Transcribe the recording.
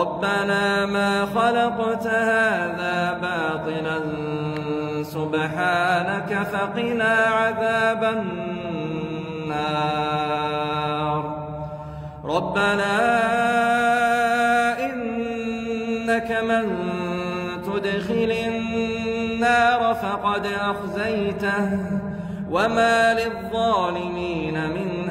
ربنا ما خلقت هذا باطلا. سبحانك فقنا عذاب النار. ربنا إنك من تدخل النار فقد أخزيته. وما للظالمين من